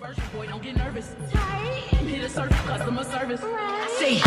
Boy, don't get nervous. Hit a service, customer service. Right. say,